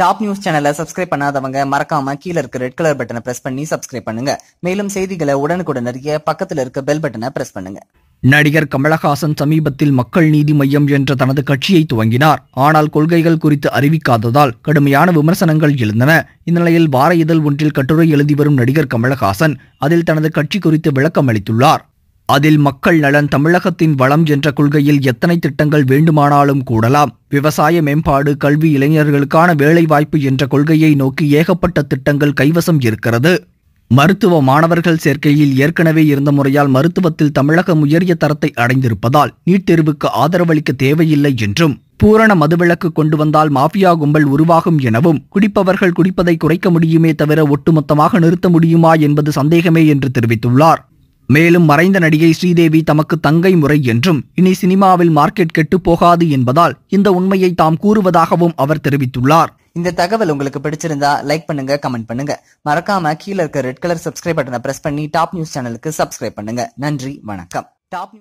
Top news சேனலை subscribe பண்ணாதவங்க மறக்காம கீழே இருக்க ரெட் கலர் பட்டனை பிரஸ் பண்ணி சப்ஸ்கிரைப் பண்ணுங்க. மேலும் செய்திகளை உடனுக்குடன் அறிய பக்கத்தில் இருக்க பெல் பட்டனை பிரஸ் பண்ணுங்க. நடிகர் கமலஹாசன் சமீபத்தில் மக்கள் நீதி மய்யம் என்ற தனது கட்சியை துவங்கினார். ஆனால் கொள்கைகள் குறித்து அறிவிக்காததால் கடுமையான விமர்சனங்கள் எழுந்தன. இந்நிலையில் வார இதழ் ஒன்றில் கட்டுரை எழுதி வரும் நடிகர் கமலஹாசன் அதில் தனது கட்சி குறித்து விளக்கம் அளித்துள்ளார் அதில் மக்கள் நலன் தமிழகத்தின் வளம் என்ற கொள்கையில் எத்தனை திட்டங்கள் வேண்டுமானாலும் கூடலாம். விவசாய மேம்பாடு கல்வி இளைஞர்களுக்கான வேலைவாய்ப்பு என்ற கொள்கையை நோக்கி ஏகப்பட்ட திட்டங்கள் கைவசம் இருக்கிறது. மருத்துவ மாணவர்கள் சேர்க்கையில் ஏற்கனவே இருந்த முறையால் மருத்துவத்தில் தமிழகம் உயரிய தரத்தை அடைந்திருப்பதால் நீட் தேர்வுக்கு ஆதரவளிக்க தேவையில்லை என்றும் பூரண மதுவிலக்கு கொண்டு வந்தால் மாஃபியா கும்பல் உருவாகும் எனவும் குடிப்பவர்கள் குடிப்பதை குறைக்க முடியுமே தவிர ஒட்டுமொத்தமாக நிறுத்த முடியுமா என்பது சந்தேகமே என்று தெரிவித்துள்ளார். மேலும் மறைந்த நடிகை ஸ்ரீதேவி தமக்கு தங்கை முறை என்றும் இனி சினிமாவில் மார்க்கெட் கெட்டு போகாது என்பதால் இந்த உண்மையை தாம் கூறுவதாகவும் அவர் தெரிவித்துள்ளார். இந்த தகவல் உங்களுக்கு பிடிச்சிருந்தா லைக் பண்ணுங்க கமெண்ட் பண்ணுங்க. மறக்காம கீழ இருக்க ரெட் கலர் சப்ஸ்கிரைப் பட்டனை பிரஸ் பண்ணி டாப் நியூஸ் சேனலுக்கு சப்ஸ்கிரைப் பண்ணுங்க. நன்றி வணக்கம். டாப்